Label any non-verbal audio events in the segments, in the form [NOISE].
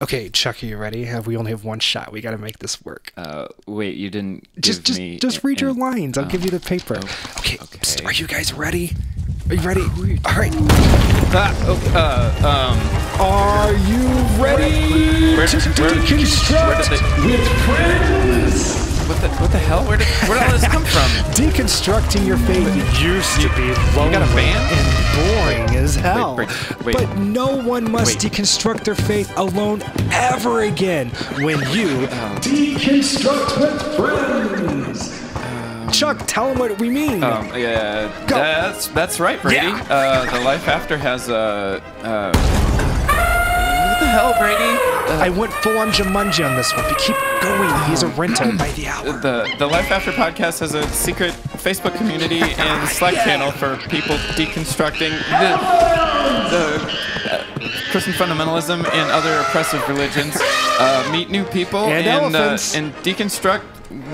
Okay, Chuck, are you ready? Have we only have one shot? We got to make this work. Uh, wait, you didn't Just, just, just read your lines. I'll oh, give you the paper. oh, okay, okay. psst, are you guys ready? Are you ready? All right. Ah, oh, uh, um, Are you ready Where- to where- deconstruct where they- with friends? what the, what the hell? Where did, where did all this come from? [LAUGHS] Deconstructing your faith used to be lonely You got a band? And boring as hell. wait, wait. But no one must Wait. deconstruct their faith alone ever again when you deconstruct with friends. Chuck, tell them what we mean. Um, yeah, Go. that's that's right, Brady. Yeah. Uh, the life after has a. Uh, the hell, Brady? I went full on Jumanji on this one, but keep going. He's a rental by the hour. The the Life After podcast has a secret Facebook community [LAUGHS] and Slack channel for people deconstructing the, the uh, Christian fundamentalism and other oppressive religions. Uh, meet new people And and uh, elephants. and deconstruct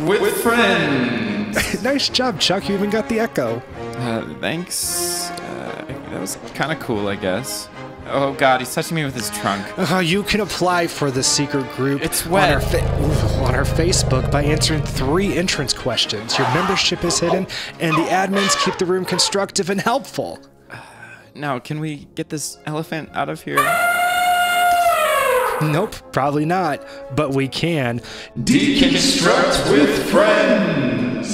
with, friends. [LAUGHS] nice job, Chuck. You even got the echo. Uh, thanks. Uh, that was kind of cool, I guess. Oh God, he's touching me with his trunk. Uh, you can apply for the secret group It's on our, fa- on our Facebook by answering three entrance questions. Your membership is hidden, and the admins keep the room constructive and helpful. Now, can we get this elephant out of here? Nope, probably not, but we can. Deconstruct with friends.